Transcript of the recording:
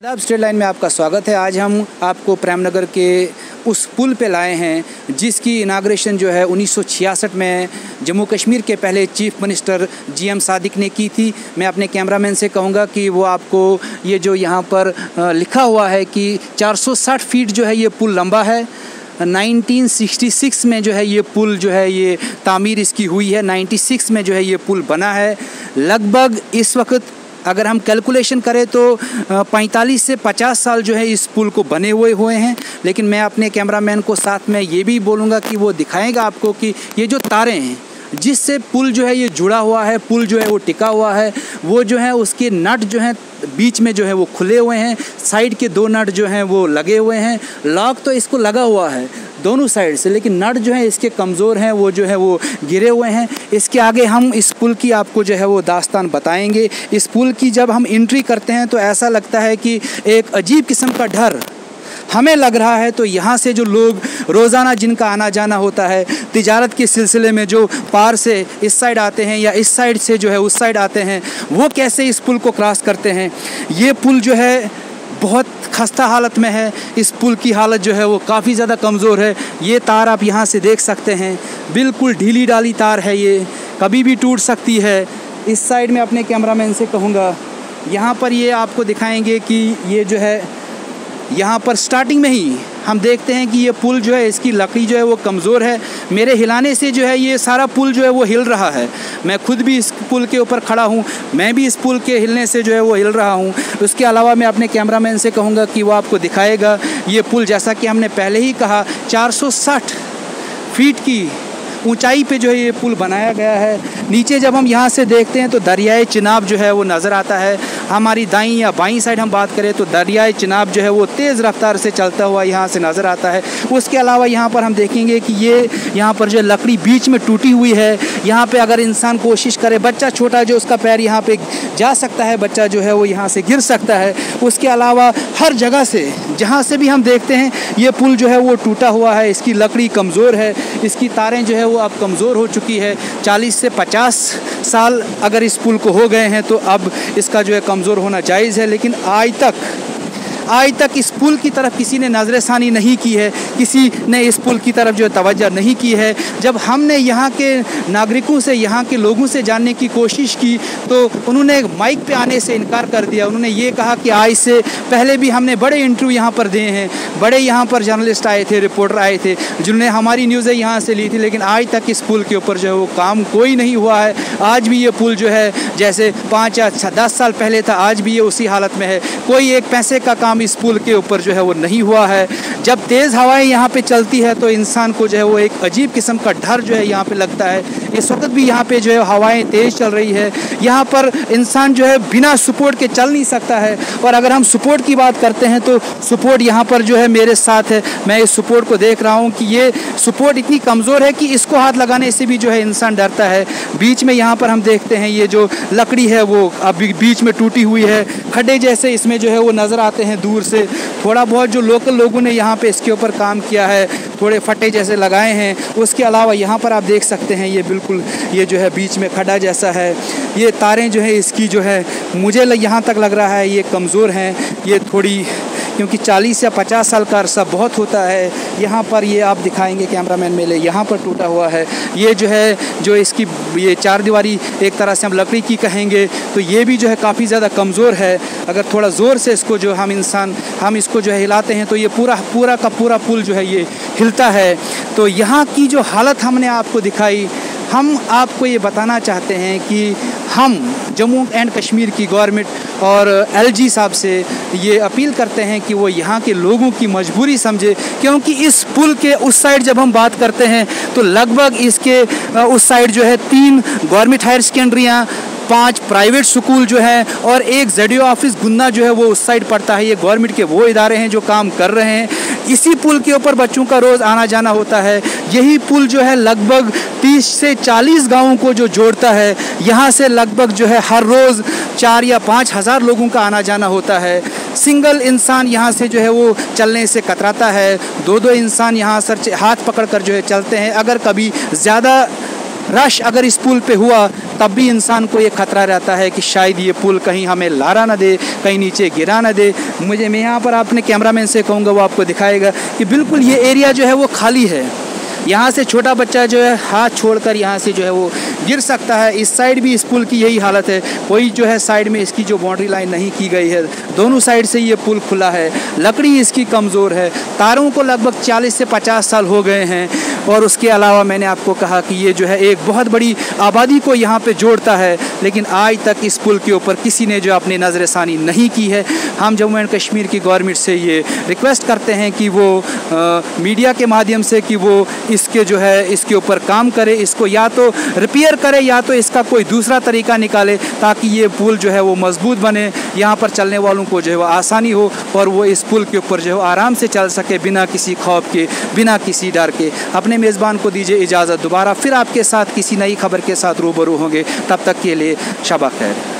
आदाब state line में आपका स्वागत है। आज हम आपको प्रेमनगर के उस पुल पे लाए हैं, जिसकी इनाग्रेशन जो है 1966 में जम्मू कश्मीर के पहले चीफ मिनिस्टर जीएम सादिक ने की थी। मैं अपने कैमरामैन से कहूँगा कि वो आपको ये जो यहाँ पर लिखा हुआ है कि 460 फीट जो है ये पुल लंबा है। 1966 में जो है ये पुल जो है ये तामीर इसकी हुई है। 96 में जो है ये पुल बना है। लगभग इस वक्त अगर हम कैलकुलेशन करें तो 45 से 50 साल जो है इस पुल को बने हुए हुए हैं। लेकिन मैं अपने कैमरामैन को साथ में ये भी बोलूँगा कि वो दिखाएगा आपको कि ये जो तारे हैं, जिससे पुल जो है ये जुड़ा हुआ है, पुल जो है वो टिका हुआ है, वो जो है उसके नट जो हैं बीच में जो है वो खुले हुए हैं, साइड के दो नट जो हैं वो लगे हुए हैं। लॉक तो इसको लगा हुआ है दोनों साइड से, लेकिन नट जो है इसके कमज़ोर हैं, वो जो है वो गिरे हुए हैं। इसके आगे हम इस पुल की आपको जो है वो दास्तान बताएँगे। इस पुल की जब हम एंट्री करते हैं तो ऐसा लगता है कि एक अजीब किस्म का डर हमें लग रहा है। तो यहाँ से जो लोग रोज़ाना जिनका आना जाना होता है, तिजारत के सिलसिले में जो पार से इस साइड आते हैं या इस साइड से जो है उस साइड आते हैं, वो कैसे इस पुल को क्रॉस करते हैं? ये पुल जो है बहुत खस्ता हालत में है। इस पुल की हालत जो है वो काफ़ी ज़्यादा कमज़ोर है। ये तार आप यहाँ से देख सकते हैं। बिल्कुल ढीली डाली तार है ये। कभी भी टूट सकती है। इस साइड में अपने कैमरामैन से कहूँगा, यहाँ पर ये आपको दिखाएँगे कि ये जो है, यहाँ पर स्टार्टिंग में ही हम देखते हैं कि ये पुल जो है, इसकी लकड़ी जो है वो कमज़ोर है। मेरे हिलाने से जो है, ये सारा पुल जो है वो हिल रहा है। मैं खुद भी इस पुल के ऊपर खड़ा हूँ। मैं भी इस पुल के हिलने से जो है वो हिल रहा हूँ। उसके अलावा मैं अपने कैमरामैन से कहूँगा कि वो आपको दिखाएगा। ये पुल जैसा कि हमने पहले ही कहा 460 फीट की ऊंचाई पे जो है ये पुल बनाया गया है। नीचे जब हम यहाँ से देखते हैं तो दरियाए चिनाब जो है वो नज़र आता है। हमारी दाई या बाई साइड हम बात करें तो दरियाए चिनाब जो है वो तेज़ रफ्तार से चलता हुआ यहाँ से नज़र आता है। उसके अलावा यहाँ पर हम देखेंगे कि ये यहाँ पर जो लकड़ी बीच में टूटी हुई है। यहाँ पर अगर इंसान कोशिश करे, बच्चा छोटा जो उसका पैर यहाँ पर जा सकता है, बच्चा जो है वो यहाँ से गिर सकता है। उसके अलावा हर जगह से, जहाँ से भी हम देखते हैं, ये पुल जो है वो टूटा हुआ है, इसकी लकड़ी कमज़ोर है। इसकी तारें जो है वो अब कमज़ोर हो चुकी है। 40 से 50 साल अगर इस पुल को हो गए हैं तो अब इसका जो है कमज़ोर होना जायज़ है, लेकिन आज तक आज तक इस पुल की तरफ़ किसी ने नज़र षानी नहीं की है, किसी ने इस पुल की तरफ़ जो तवज्जो नहीं की है। जब हमने यहाँ के नागरिकों से, यहाँ के लोगों से जानने की कोशिश की तो उन्होंने माइक पे आने से इनकार कर दिया। उन्होंने ये कहा कि आज से पहले भी हमने बड़े इंटरव्यू यहाँ पर दिए हैं। बड़े यहाँ पर जर्नलिस्ट आए थे, रिपोर्टर आए थे, जिन्होंने हमारी न्यूज़ें यहाँ से ली थी, लेकिन आज तक इस पुल के ऊपर जो है वो काम कोई नहीं हुआ है। आज भी ये पुल जो है, जैसे पाँच या दस साल पहले था, आज भी ये उसी हालत में है। कोई एक पैसे का काम इस पुल के ऊपर जो है वो नहीं हुआ है। जब तेज़ हवाएँ यहाँ पे चलती है तो इंसान को जो है वो एक अजीब किस्म का डर जो है यहाँ पे लगता है। इस वक्त भी यहाँ पे जो है हवाएँ तेज़ चल रही है। यहाँ पर इंसान जो है बिना सपोर्ट के चल नहीं सकता है। और अगर हम सपोर्ट की बात करते हैं तो सपोर्ट यहाँ पर जो है मेरे साथ है। मैं इस सपोर्ट को देख रहा हूँ कि ये सपोर्ट इतनी कमज़ोर है कि इसको हाथ लगाने से भी जो है इंसान डरता है। बीच में यहाँ पर हम देखते हैं, ये जो लकड़ी है, वो अभी बीच में टूटी हुई है। खड्डे जैसे इसमें जो है वो नज़र आते हैं से। थोड़ा बहुत जो लोकल लोगों ने यहाँ पे इसके ऊपर काम किया है, थोड़े फटे जैसे लगाए हैं, उसके अलावा यहाँ पर आप देख सकते हैं, ये बिल्कुल, ये जो है बीच में खड़ा जैसा है। ये तारें जो है, इसकी जो है, मुझे यहाँ तक लग रहा है, ये कमज़ोर हैं, ये थोड़ी क्योंकि 40 या 50 साल का अरसा बहुत होता है। यहाँ पर ये आप दिखाएँगे कैमरामैन मेले, यहाँ पर टूटा हुआ है। ये जो है, जो इसकी, ये चार दीवारी एक तरह से हम लकड़ी की कहेंगे तो ये भी जो है काफ़ी ज़्यादा कमज़ोर है। अगर थोड़ा ज़ोर से इसको जो हम इंसान, हम इसको जो है हिलाते हैं तो ये पूरा पूरा का पूरा पुल जो है ये हिलता है। तो यहाँ की जो हालत हमने आपको दिखाई, हम आपको ये बताना चाहते हैं कि हम जम्मू एंड कश्मीर की गवर्नमेंट और एलजी साहब से ये अपील करते हैं कि वो यहाँ के लोगों की मजबूरी समझे, क्योंकि इस पुल के उस साइड जब हम बात करते हैं तो लगभग इसके उस साइड जो है तीन गवर्नमेंट हायर सेकेंडरियाँ, पाँच प्राइवेट स्कूल जो है, और एक जेडियो ऑफ़िस गुन्ना जो है वो उस साइड पड़ता है। ये गवर्नमेंट के वो इदारे हैं जो काम कर रहे हैं। इसी पुल के ऊपर बच्चों का रोज़ आना जाना होता है। यही पुल जो है लगभग 30 से 40 गाँवों को जो जोड़ता है। यहाँ से लगभग जो है हर रोज़ चार या पाँच हज़ार लोगों का आना जाना होता है। सिंगल इंसान यहाँ से जो है वो चलने से कतराता है। दो दो इंसान यहाँ सर हाथ पकड़ कर जो है चलते हैं। अगर कभी ज़्यादा रश अगर इस पुल पे हुआ, तब भी इंसान को ये खतरा रहता है कि शायद ये पुल कहीं हमें लारा ना दे, कहीं नीचे गिरा ना दे। मुझे, मैं यहाँ पर अपने कैमरामैन से कहूँगा, वो आपको दिखाएगा कि बिल्कुल ये एरिया जो है वो खाली है। यहाँ से छोटा बच्चा जो है, हाथ छोड़कर यहाँ से जो है वो गिर सकता है। इस साइड भी इस पुल की यही हालत है। कोई जो है, साइड में इसकी जो बाउंड्री लाइन नहीं की गई है। दोनों साइड से ये पुल खुला है। लकड़ी इसकी कमज़ोर है। तारों को लगभग 40 से 50 साल हो गए हैं। और उसके अलावा मैंने आपको कहा कि ये जो है, एक बहुत बड़ी आबादी को यहाँ पे जोड़ता है। लेकिन आज तक इस पुल के ऊपर किसी ने जो अपनी नज़र षानी नहीं की है। हम जम्मू एंड कश्मीर की गवर्नमेंट से ये रिक्वेस्ट करते हैं कि वो आ, मीडिया के माध्यम से कि वो इसके जो है इसके ऊपर काम करे इसको या तो रिपेयर करे या तो इसका कोई दूसरा तरीका निकाले ताकि ये पुल जो है वो मज़बूत बने यहाँ पर चलने वालों को जो है वो आसानी हो और वो इस पुल के ऊपर जो है आराम से चल सके बिना किसी खौफ के बिना किसी डर के। अपने मेज़बान को दीजिए इजाज़त दोबारा फिर आपके साथ किसी नई खबर के साथ रूबरू होंगे। तब तक के लिए शबा खैर।